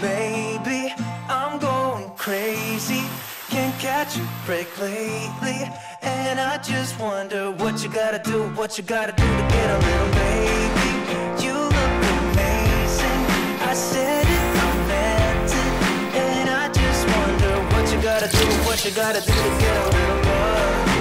Maybe I'm going crazy. Can't catch a break lately. And I just wonder what you gotta do, what you gotta do to get a little baby. You look amazing. I said it, I meant it. And I just wonder what you gotta do, what you gotta do to get a little what?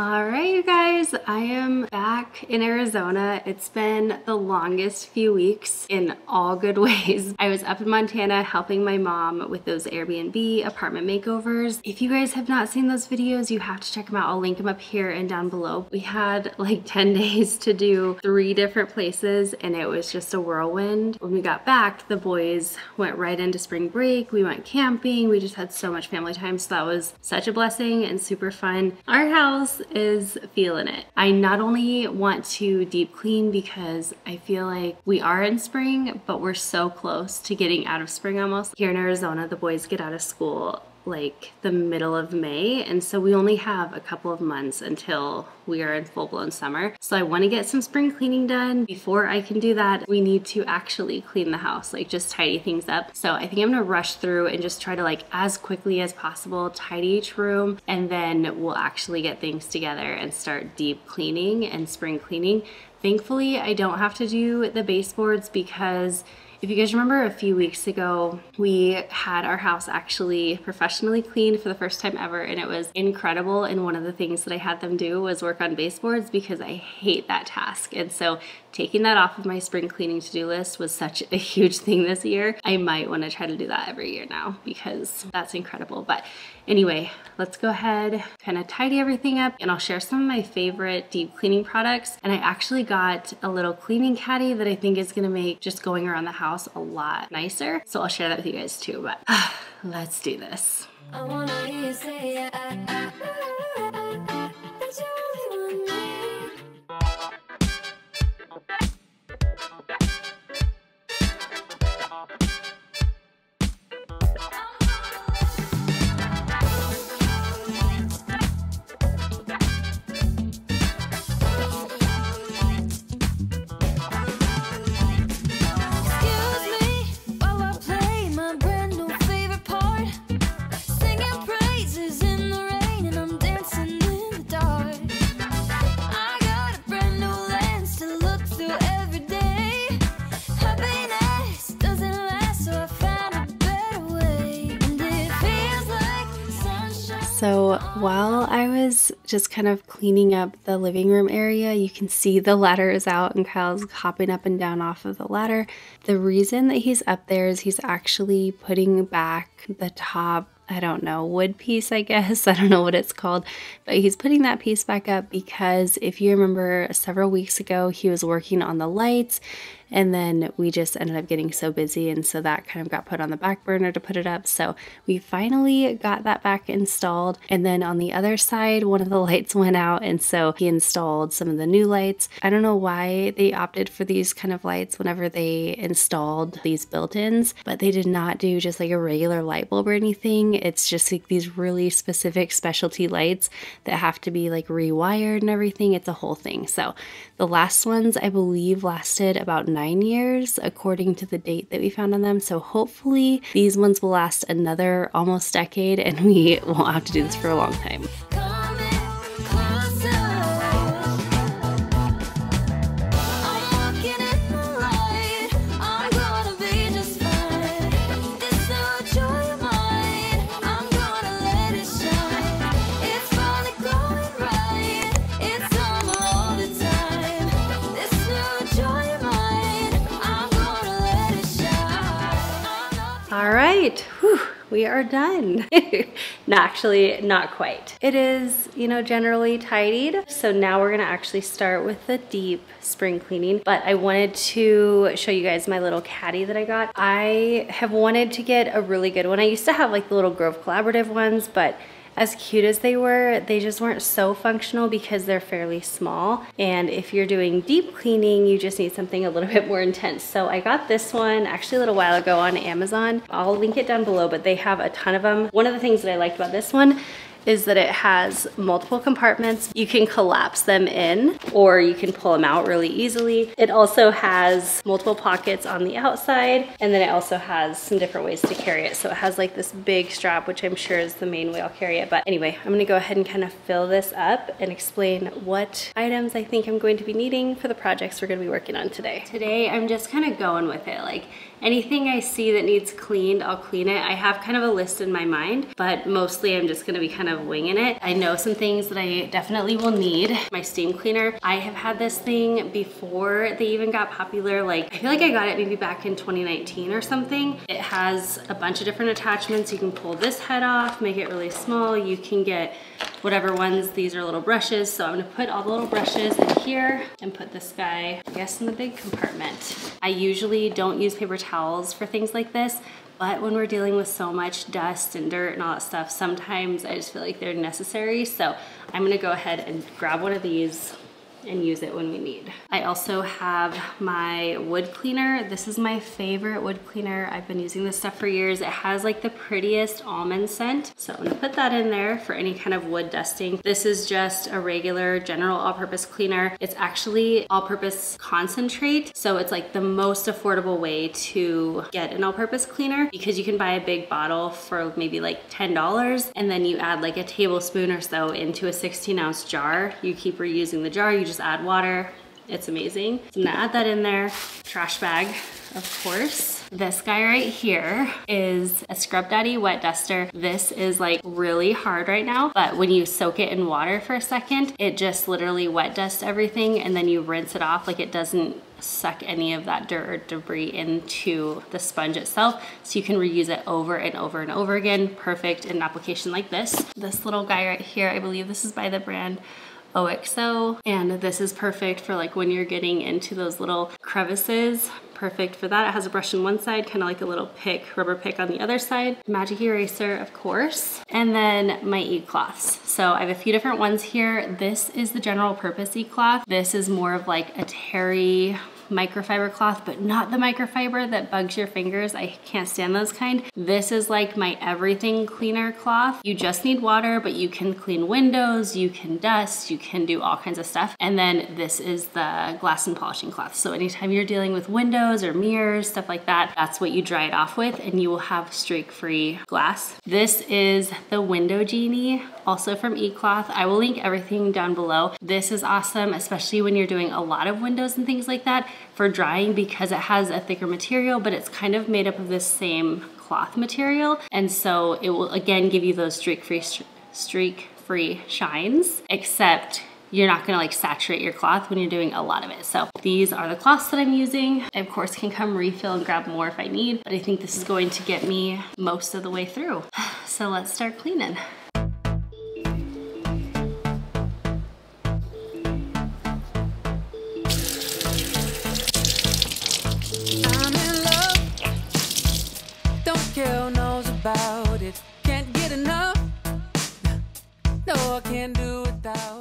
All right, you guys, I am back in Arizona. It's been the longest few weeks in all good ways. I was up in Montana helping my mom with those Airbnb apartment makeovers. If you guys have not seen those videos, you have to check them out. I'll link them up here and down below. We had like 10 days to do three different places and it was just a whirlwind. When we got back, the boys went right into spring break. We went camping. We just had so much family time. So that was such a blessing and super fun. Our house is feeling it. I not only want to deep clean because I feel like we are in spring, but we're so close to getting out of spring almost. Here in Arizona, the boys get out of school like the middle of May. And so we only have a couple of months until we are in full blown summer. So I want to get some spring cleaning done. Before I can do that, we need to actually clean the house, like just tidy things up. So I think I'm going to rush through and just try to like as quickly as possible tidy each room and then we'll actually get things together and start deep cleaning and spring cleaning. Thankfully, I don't have to do the baseboards because if you guys remember a few weeks ago, we had our house actually professionally cleaned for the first time ever and it was incredible. And one of the things that I had them do was work on baseboards because I hate that task. And so taking that off of my spring cleaning to-do list was such a huge thing this year. I might want to try to do that every year now because that's incredible. But anyway, let's go ahead, kind of tidy everything up and I'll share some of my favorite deep cleaning products. And I actually got a little cleaning caddy that I think is gonna make just going around the house a lot nicer. So I'll share that with you guys too, but let's do this. Just kind of cleaning up the living room area, you can see the ladder is out and Kyle's hopping up and down off of the ladder. The reason that he's up there is he's actually putting back the top I don't know, wood piece, I guess. I don't know what it's called, but he's putting that piece back up because if you remember several weeks ago, he was working on the lights and then we just ended up getting so busy. And so that kind of got put on the back burner to put it up. So we finally got that back installed. And then on the other side, one of the lights went out. And so he installed some of the new lights. I don't know why they opted for these kind of lights whenever they installed these built ins, but they did not do just like a regular light bulb or anything. It's just like these really specific specialty lights that have to be like rewired and everything. It's a whole thing. So the last ones, I believe, lasted about nine years according to the date that we found on them. So hopefully these ones will last another almost decade and we won't have to do this for a long time. We are done. no, actually, not quite. It is, you know, generally tidied. So now we're gonna actually start with the deep spring cleaning. But I wanted to show you guys my little caddy that I got. I have wanted to get a really good one. I used to have like the little Grove Collaborative ones, but as cute as they were, they just weren't so functional because they're fairly small. And if you're doing deep cleaning, you just need something a little bit more intense. So I got this one actually a little while ago on Amazon. I'll link it down below, but they have a ton of them. One of the things that I liked about this one is that it has multiple compartments. You can collapse them in or you can pull them out really easily. It also has multiple pockets on the outside and then it also has some different ways to carry it. So it has like this big strap, which I'm sure is the main way I'll carry it. But anyway, I'm gonna go ahead and kind of fill this up and explain what items I think I'm going to be needing for the projects we're gonna be working on today. Today, I'm just kind of going with it. Like anything I see that needs cleaned, I'll clean it. I have kind of a list in my mind, but mostly I'm just gonna be kind of winging it. I know some things that I definitely will need. My steam cleaner, I have had this thing before they even got popular. Like, I feel like I got it maybe back in 2019 or something. It has a bunch of different attachments. You can pull this head off, make it really small. You can get whatever ones, these are little brushes. So I'm gonna put all the little brushes in here and put this guy, I guess in the big compartment. I usually don't use paper towels for things like this, but when we're dealing with so much dust and dirt and all that stuff, sometimes I just feel like they're necessary. So I'm gonna go ahead and grab one of these and use it when we need. I also have my wood cleaner. This is my favorite wood cleaner. I've been using this stuff for years. It has like the prettiest almond scent. So I'm gonna put that in there for any kind of wood dusting. This is just a regular general all-purpose cleaner. It's actually all-purpose concentrate. So it's like the most affordable way to get an all-purpose cleaner because you can buy a big bottle for maybe like $10 and then you add like a tablespoon or so into a 16 ounce jar. You keep reusing the jar, you just add water. It's amazing. So I'm gonna add that in there. Trash bag, of course. This guy right here is a Scrub Daddy wet duster. This is like really hard right now, but when you soak it in water for a second, it just literally wet dusts everything and then you rinse it off like it doesn't suck any of that dirt or debris into the sponge itself so you can reuse it over and over and over again. Perfect in an application like this. This little guy right here, I believe this is by the brand OXO and this is perfect for like when you're getting into those little crevices perfect for that. It has a brush on one side, kind of like a little pick, rubber pick on the other side. Magic eraser, of course. And then my e-cloths. So I have a few different ones here. This is the general purpose e-cloth. This is more of like a terry microfiber cloth, but not the microfiber that bugs your fingers. I can't stand those kind. This is like my everything cleaner cloth. You just need water, but you can clean windows, you can dust, you can do all kinds of stuff. And then this is the glass and polishing cloth. So anytime you're dealing with windows or mirrors, stuff like that, that's what you dry it off with and you will have streak-free glass. This is the Window Genie, also from eCloth. I will link everything down below. This is awesome, especially when you're doing a lot of windows and things like that for drying because it has a thicker material, but it's kind of made up of this same cloth material. And so it will again give you those streak-free streak-free shines, except you're not gonna like saturate your cloth when you're doing a lot of it. So these are the cloths that I'm using. I of course can come refill and grab more if I need, but I think this is going to get me most of the way through. So let's start cleaning.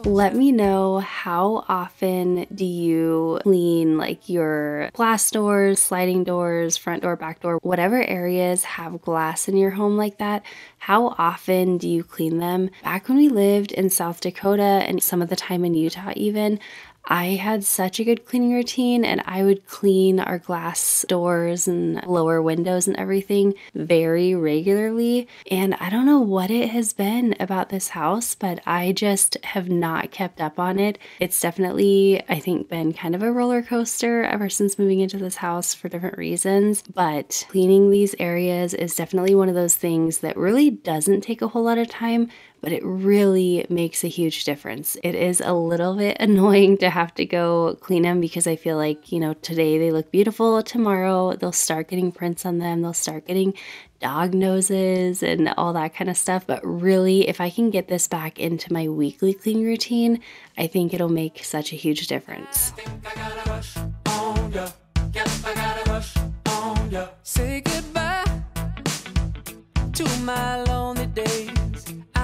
Let me know how often do you clean like your glass doors, sliding doors, front door, back door, whatever areas have glass in your home like that. How often do you clean them? Back when we lived in South Dakota and some of the time in Utah, even, I had such a good cleaning routine and I would clean our glass doors and lower windows and everything very regularly. And I don't know what it has been about this house, but I just have not kept up on it. It's definitely, I think, been kind of a roller coaster ever since moving into this house for different reasons. But cleaning these areas is definitely one of those things that really doesn't take a whole lot of time but it really makes a huge difference. It is a little bit annoying to have to go clean them because I feel like, you know, today they look beautiful, tomorrow they'll start getting prints on them, they'll start getting dog noses and all that kind of stuff. But really, if I can get this back into my weekly cleaning routine, I think it'll make such a huge difference.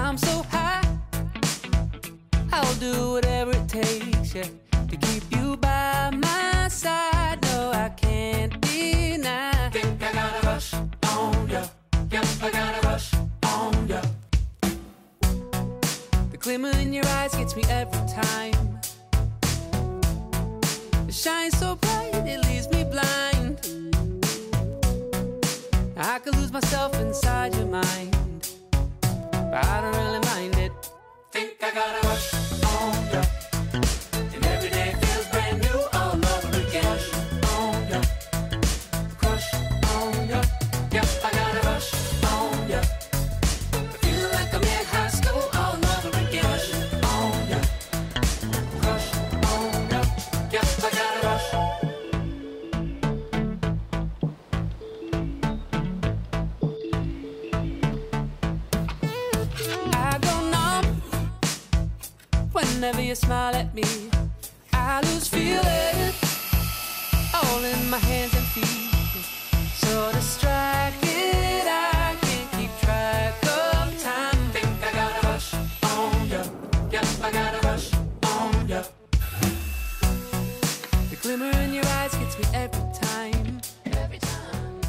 I'm so high. I'll do whatever it takes, yeah, to keep you by my side. No, I can't deny. Think I gotta rush on ya. Yep, I gotta rush on ya. The glimmer in your eyes gets me every time. It shines so bright, it leaves me blind. I could lose myself inside your mind, I don't really mind it. Think I gotta rush you smile at me. I lose feeling all in my hands and feet. So distracted, I can't keep track of time. Think I got a rush on ya. Yep, I got a rush on ya. The glimmer in your eyes gets me every time. Every time.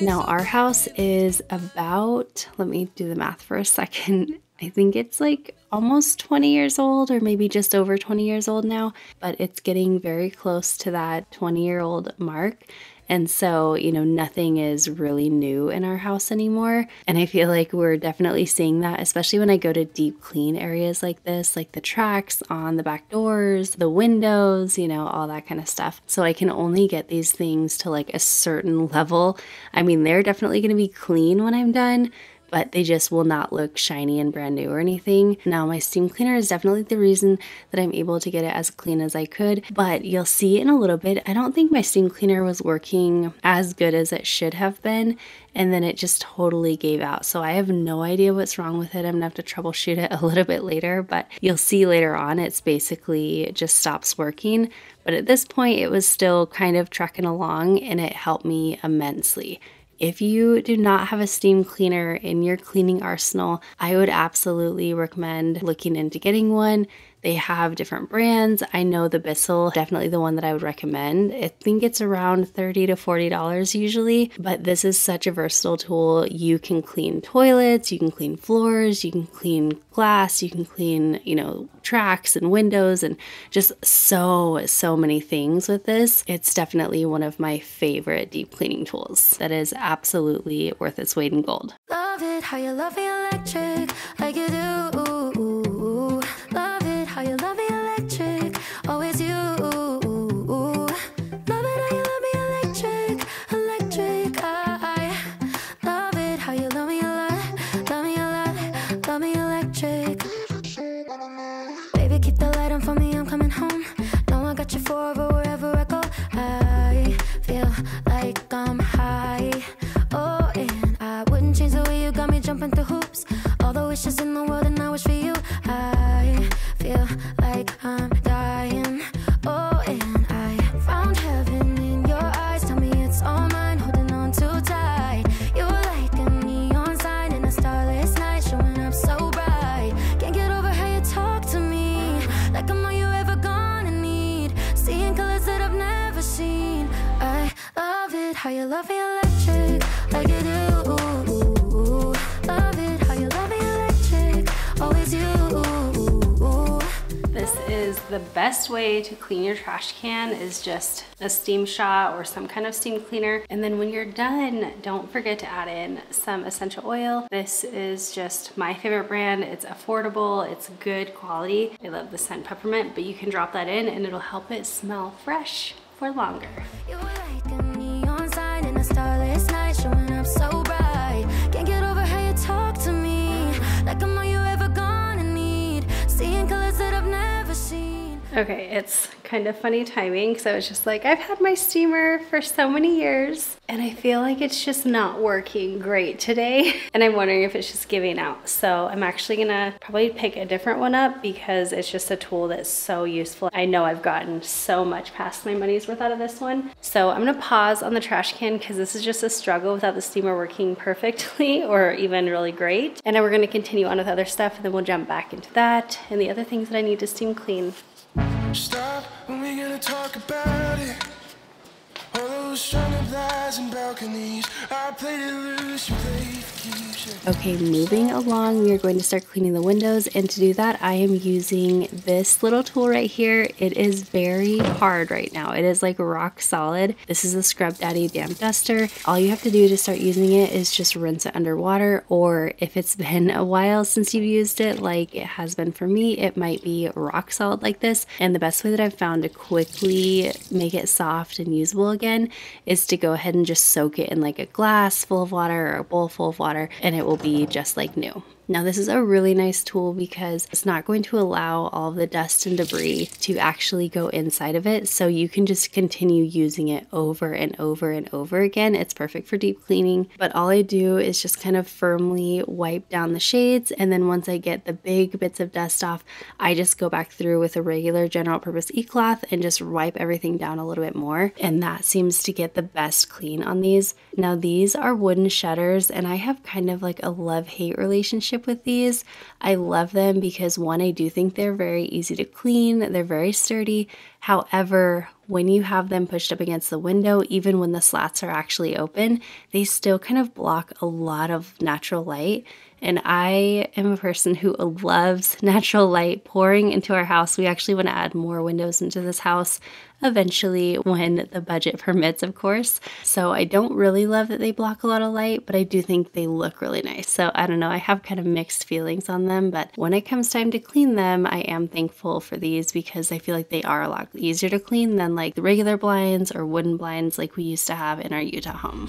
Now, our house is about, let me do the math for a second. I think it's like almost 20 years old, or maybe just over 20 years old now, but it's getting very close to that 20 year old mark. And so, you know, nothing is really new in our house anymore. And I feel like we're definitely seeing that, especially when I go to deep clean areas like this, like the tracks on the back doors, the windows, you know, all that kind of stuff. So I can only get these things to like a certain level. I mean, they're definitely going to be clean when I'm done, but they just will not look shiny and brand new or anything. Now, my steam cleaner is definitely the reason that I'm able to get it as clean as I could, but you'll see in a little bit, I don't think my steam cleaner was working as good as it should have been, and then it just totally gave out. So I have no idea what's wrong with it. I'm gonna have to troubleshoot it a little bit later, but you'll see later on it's basically it just stops working. But at this point, it was still kind of trucking along and it helped me immensely. If you do not have a steam cleaner in your cleaning arsenal, I would absolutely recommend looking into getting one. They have different brands. I know the Bissell, definitely the one that I would recommend. I think it's around 30 to $40 usually, but this is such a versatile tool. You can clean toilets, you can clean floors, you can clean glass, you can clean, you know, tracks and windows and just so, so many things with this. It's definitely one of my favorite deep cleaning tools that is absolutely worth its weight in gold. Love it how you love me electric, like you do. To clean your trash can is just a steam shot or some kind of steam cleaner. And then when you're done, don't forget to add in some essential oil. This is just my favorite brand. It's affordable, it's good quality. I love the scent peppermint, but you can drop that in and it'll help it smell fresh for longer. Okay, it's kind of funny timing because I was just like, I've had my steamer for so many years and I feel like it's just not working great today. And I'm wondering if it's just giving out. So I'm actually gonna probably pick a different one up because it's just a tool that's so useful. I know I've gotten so much past my money's worth out of this one. So I'm gonna pause on the trash can because this is just a struggle without the steamer working perfectly or even really great. And then we're gonna continue on with other stuff and then we'll jump back into that and the other things that I need to steam clean. Stop when we gonna talk about it. Okay, moving along, we are going to start cleaning the windows. And to do that, I am using this little tool right here. It is very hard right now. It is like rock solid. This is a Scrub Daddy Damp Duster. All you have to do to start using it is just rinse it underwater. Or if it's been a while since you've used it, like it has been for me, it might be rock solid like this. And the best way that I've found to quickly make it soft and usable again is to go ahead and just soak it in like a glass full of water or a bowl full of water and it will be just like new. Now this is a really nice tool because it's not going to allow all the dust and debris to actually go inside of it. So you can just continue using it over and over and over again. It's perfect for deep cleaning. But all I do is just kind of firmly wipe down the shades. And then once I get the big bits of dust off, I just go back through with a regular general purpose e-cloth and just wipe everything down a little bit more. And that seems to get the best clean on these. Now these are wooden shutters and I have kind of like a love-hate relationship with these. I love them because one, I do think they're very easy to clean, they're very sturdy. However, when you have them pushed up against the window, even when the slats are actually open, they still kind of block a lot of natural light. And I am a person who loves natural light pouring into our house. We actually want to add more windows into this house eventually when the budget permits, of course. So I don't really love that they block a lot of light, but I do think they look really nice. So I don't know, I have kind of mixed feelings on them, but when it comes time to clean them, I am thankful for these because I feel like they are a lot easier to clean than like the regular blinds or wooden blinds like we used to have in our Utah home.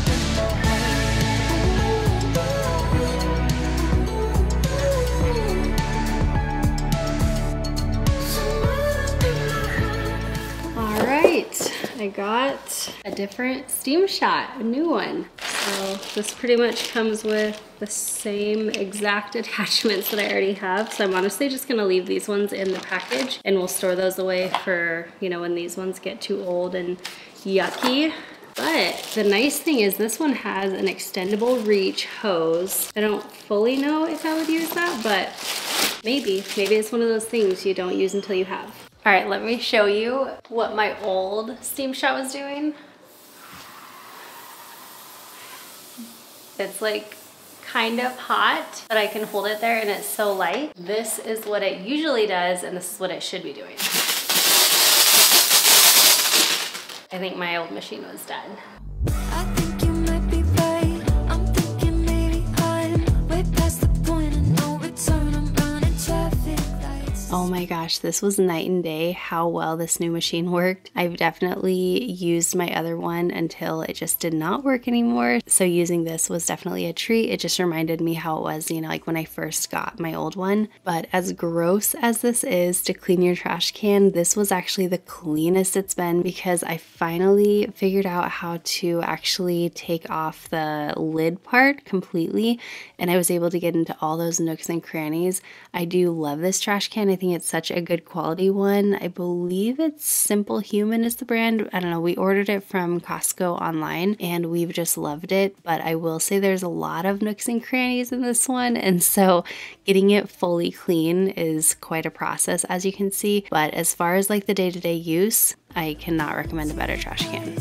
got a different steam shot, a new one. So this pretty much comes with the same exact attachments that I already have. So I'm honestly just gonna leave these ones in the package and we'll store those away for, you know, when these ones get too old and yucky. But the nice thing is this one has an extendable reach hose. I don't fully know if I would use that, but maybe. Maybe it's one of those things you don't use until you have. All right, let me show you what my old steam shot was doing. It's like kind of hot, but I can hold it there and it's so light. This is what it usually does and this is what it should be doing. I think my old machine was done. My gosh, this was night and day how well this new machine worked. I've definitely used my other one until it just did not work anymore. So using this was definitely a treat. It just reminded me how it was, you know, like when I first got my old one. But as gross as this is to clean your trash can, this was actually the cleanest it's been because I finally figured out how to actually take off the lid part completely and I was able to get into all those nooks and crannies. I do love this trash can. I think it's such a good quality one. I believe it's Simple Human is the brand. I don't know. We ordered it from Costco online and we've just loved it. But I will say there's a lot of nooks and crannies in this one. And so getting it fully clean is quite a process, as you can see. But as far as like the day to day use, I cannot recommend a better trash can.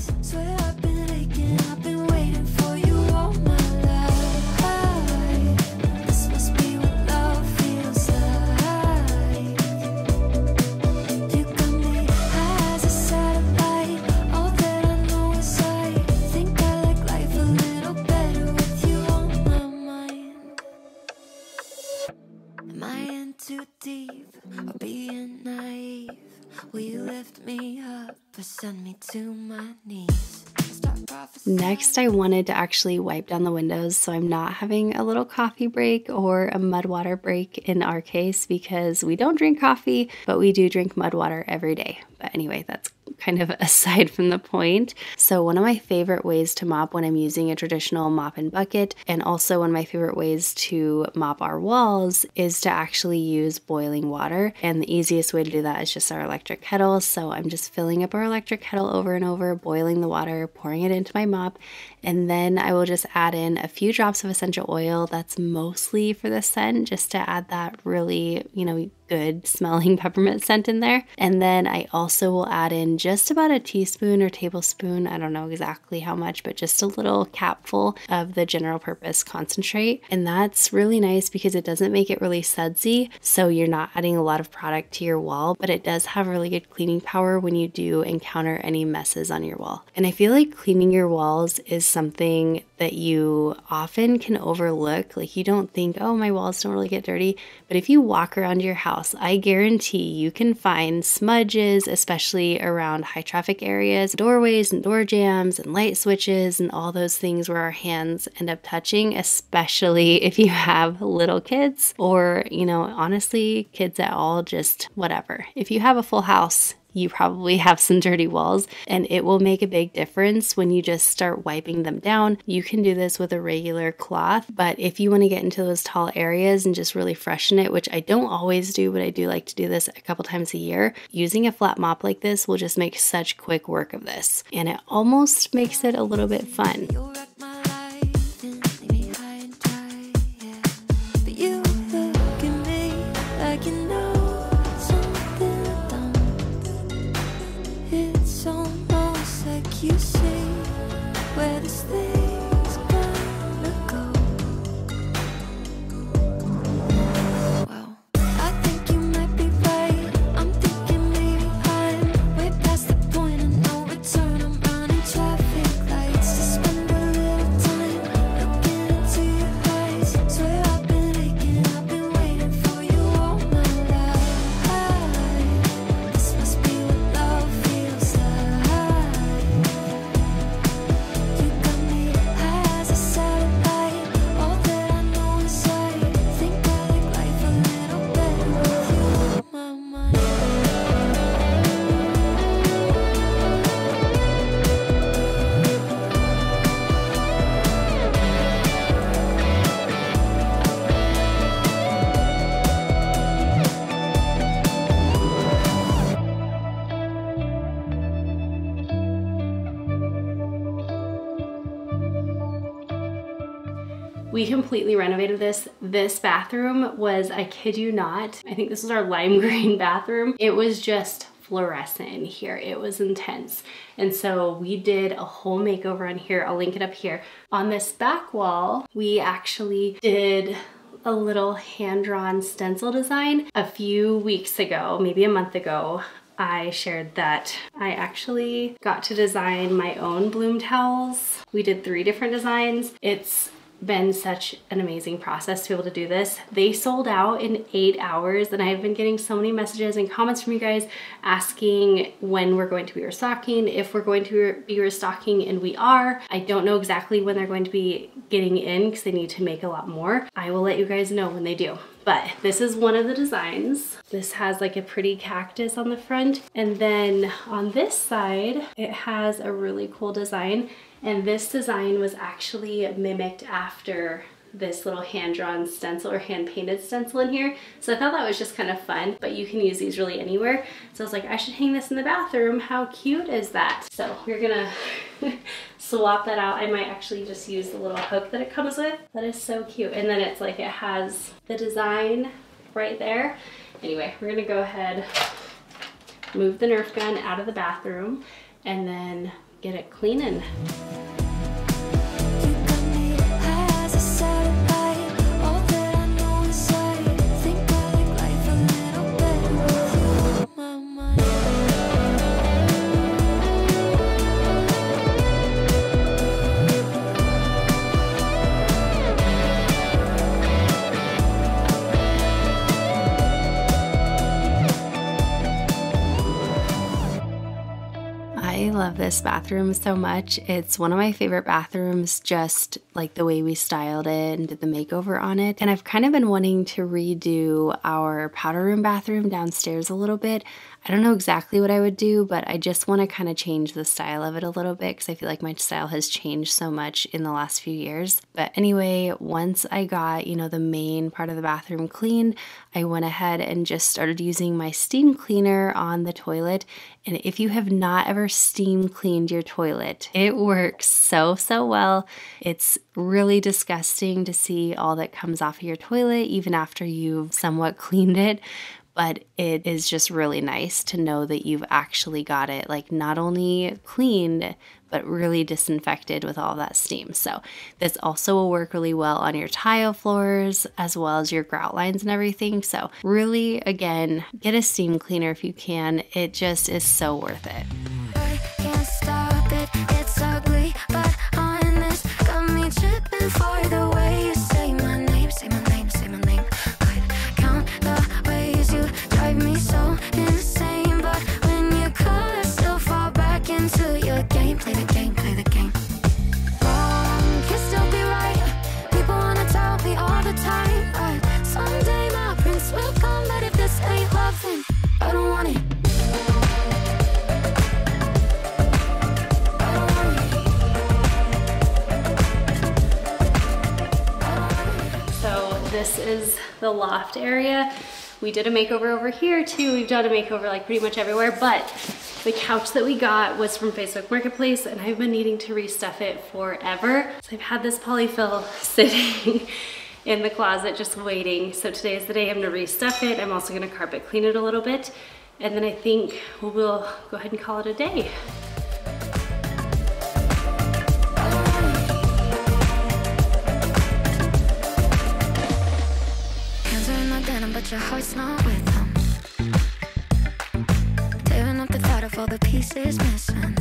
Next, I wanted to actually wipe down the windows so I'm not having a little coffee break or a mud water break in our case because we don't drink coffee, but we do drink mud water every day. But anyway, that's kind of aside from the point. So, one of my favorite ways to mop when I'm using a traditional mop and bucket, and also one of my favorite ways to mop our walls, is to actually use boiling water. And the easiest way to do that is just our electric kettle. So, I'm just filling up our electric kettle over and over, boiling the water, pouring it into my mop, and then I will just add in a few drops of essential oil that's mostly for the scent, just to add that really, you know, good smelling peppermint scent in there. And then I also will add in just about a teaspoon or tablespoon, I don't know exactly how much, but just a little capful of the general purpose concentrate. And that's really nice because it doesn't make it really sudsy. So you're not adding a lot of product to your wall, but it does have really good cleaning power when you do encounter any messes on your wall. And I feel like cleaning your walls is something that you often can overlook. Like you don't think, oh, my walls don't really get dirty. But if you walk around your house, I guarantee you can find smudges, especially around high traffic areas, doorways and door jambs and light switches and all those things where our hands end up touching, especially if you have little kids or, you know, honestly, kids at all, just whatever. If you have a full house, you probably have some dirty walls and it will make a big difference when you just start wiping them down. You can do this with a regular cloth, but if you want to get into those tall areas and just really freshen it, which I don't always do, but I do like to do this a couple times a year, using a flat mop like this will just make such quick work of this. And it almost makes it a little bit fun. Completely renovated this. This bathroom was, I kid you not, I think this was our lime green bathroom. It was just fluorescent in here. It was intense. And so we did a whole makeover on here. I'll link it up here. On this back wall, we actually did a little hand-drawn stencil design a few weeks ago, maybe a month ago. I shared that I actually got to design my own bloom towels. We did three different designs. It's been such an amazing process to be able to do this. They sold out in eight hours, and I've been getting so many messages and comments from you guys asking when we're going to be restocking, if we're going to be restocking, and we are. I don't know exactly when they're going to be getting in because they need to make a lot more. I will let you guys know when they do. But this is one of the designs. This has like a pretty cactus on the front. And then on this side, it has a really cool design. And this design was actually mimicked after this little hand-drawn stencil or hand-painted stencil in here. So I thought that was just kind of fun, but you can use these really anywhere. So I was like, I should hang this in the bathroom. How cute is that? So we're gonna swap that out. I might actually just use the little hook that it comes with. That is so cute. And then it's like it has the design right there. Anyway, we're gonna go ahead, move the Nerf gun out of the bathroom, and then get it cleaning. This bathroom so much. It's one of my favorite bathrooms, just like the way we styled it and did the makeover on it. And I've kind of been wanting to redo our powder room bathroom downstairs a little bit. I don't know exactly what I would do, but I just want to kind of change the style of it a little bit because I feel like my style has changed so much in the last few years. But anyway, once I got, you know, the main part of the bathroom cleaned, I went ahead and just started using my steam cleaner on the toilet. And if you have not ever steam cleaned your toilet, it works so, so well. It's really disgusting to see all that comes off of your toilet, even after you've somewhat cleaned it but it is just really nice to know that you've actually got it like not only cleaned but really disinfected with all that steam. So this also will work really well on your tile floors as well as your grout lines and everything. So really again, get a steam cleaner if you can. It just is so worth it. Mm. Is the loft area. We did a makeover over here too. We've done a makeover like pretty much everywhere, but the couch that we got was from Facebook Marketplace and I've been needing to restuff it forever. So I've had this polyfill sitting in the closet just waiting. So today is the day I'm gonna restuff it. I'm also gonna carpet clean it a little bit. And then I think we'll go ahead and call it a day. Your heart's not with them. Tearing up the thought of all the pieces missing.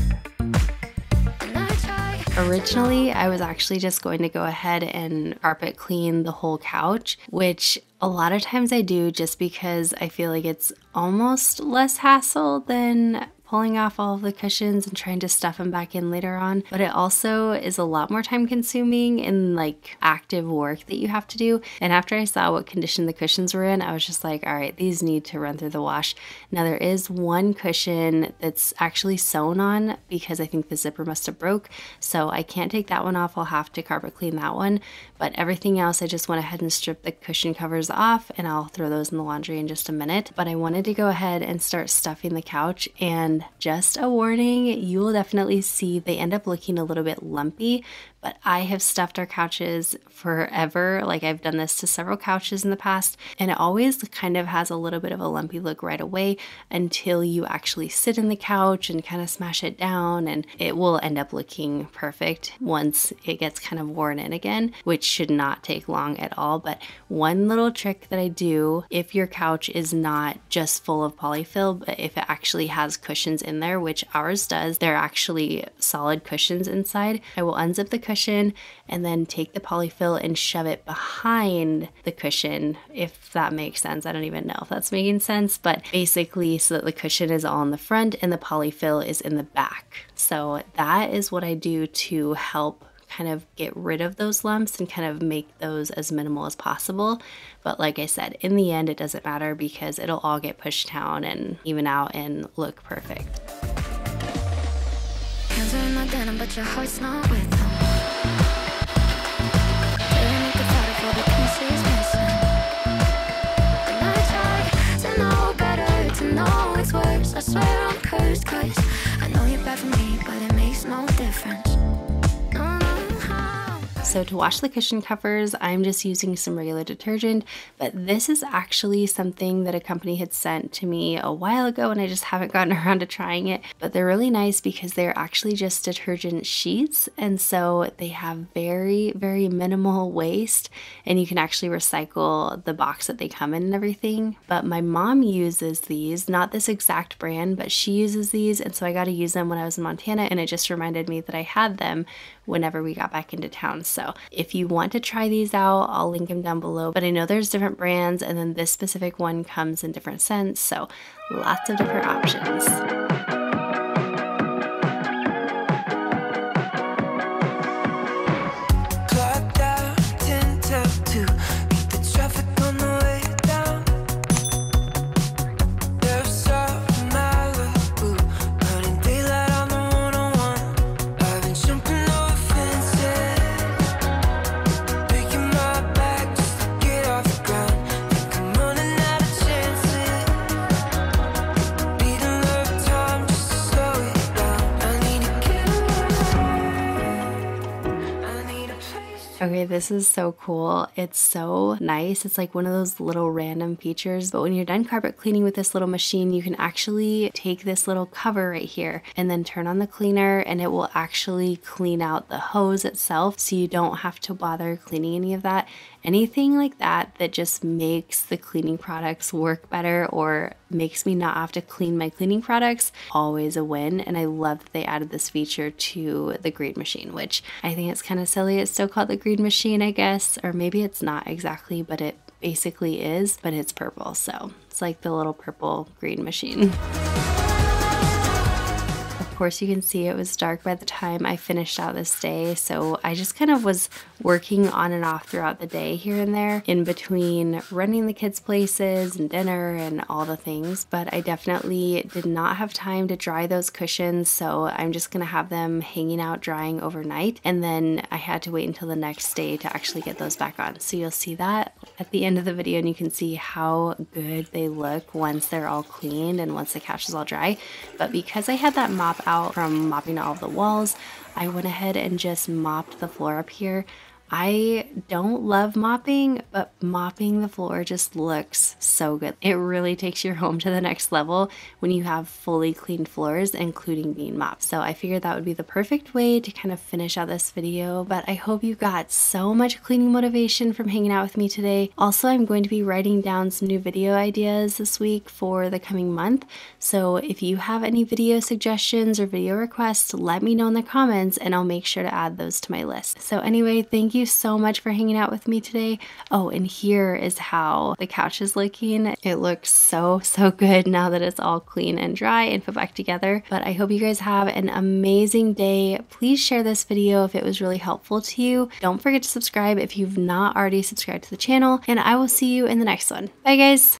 Originally, I was actually just going to go ahead and carpet clean the whole couch, which a lot of times I do just because I feel like it's almost less hassle than pulling off all of the cushions and trying to stuff them back in later on. But it also is a lot more time consuming and like active work that you have to do. And after I saw what condition the cushions were in, I was just like, all right, these need to run through the wash. Now there is one cushion that's actually sewn on because I think the zipper must have broke. So I can't take that one off. I'll have to carpet clean that one. But everything else, I just went ahead and stripped the cushion covers off and I'll throw those in the laundry in just a minute. But I wanted to go ahead and start stuffing the couch and just a warning, you will definitely see they end up looking a little bit lumpy, but I have stuffed our couches forever. Like I've done this to several couches in the past, and it always kind of has a little bit of a lumpy look right away until you actually sit in the couch and kind of smash it down, and it will end up looking perfect once it gets kind of worn in again, which should not take long at all. But one little trick that I do if your couch is not just full of polyfill, but if it actually has cushions in there, which ours does, they're actually solid cushions inside, I will unzip the cushion and then take the polyfill and shove it behind the cushion, if that makes sense. I don't even know if that's making sense, but basically, so that the cushion is all in the front and the polyfill is in the back. So that is what I do to help kind of get rid of those lumps and kind of make those as minimal as possible. But like I said, in the end, it doesn't matter because it'll all get pushed down and even out and look perfect. So to wash the cushion covers, I'm just using some regular detergent, but this is actually something that a company had sent to me a while ago and I just haven't gotten around to trying it. But they're really nice because they're actually just detergent sheets and so they have very, very minimal waste and you can actually recycle the box that they come in and everything. But my mom uses these, not this exact brand, but she uses these and so I got to use them when I was in Montana and it just reminded me that I had them whenever we got back into town. So if you want to try these out, I'll link them down below. But I know there's different brands, and then this specific one comes in different scents. So lots of different options. This is so cool. It's so nice. It's like one of those little random features. But when you're done carpet cleaning with this little machine, you can actually take this little cover right here and then turn on the cleaner and it will actually clean out the hose itself so you don't have to bother cleaning any of that. Anything like that that just makes the cleaning products work better or makes me not have to clean my cleaning products, always a win. And I love that they added this feature to the Green Machine, which I think it's kind of silly. It's still called the Green Machine, I guess, or maybe it's not exactly, but it basically is, but it's purple. So it's like the little purple green machine. Course, you can see it was dark by the time I finished out this day, so I just kind of was working on and off throughout the day here and there in between running the kids' places and dinner and all the things. But I definitely did not have time to dry those cushions, so I'm just gonna have them hanging out drying overnight, and then I had to wait until the next day to actually get those back on. So you'll see that at the end of the video, and you can see how good they look once they're all cleaned and once the couch is all dry. But because I had that mop out from mopping all the walls, I went ahead and just mopped the floor up here. I don't love mopping, but mopping the floor just looks so good. It really takes your home to the next level when you have fully cleaned floors, including being mopped. So I figured that would be the perfect way to kind of finish out this video, but I hope you got so much cleaning motivation from hanging out with me today. Also, I'm going to be writing down some new video ideas this week for the coming month. So if you have any video suggestions or video requests, let me know in the comments and I'll make sure to add those to my list. So anyway, thank you so much for hanging out with me today. Oh, and here is how the couch is looking. It looks so, so good now that it's all clean and dry and put back together. But I hope you guys have an amazing day. Please share this video if it was really helpful to you. Don't forget to subscribe if you've not already subscribed to the channel, and I will see you in the next one. Bye, guys.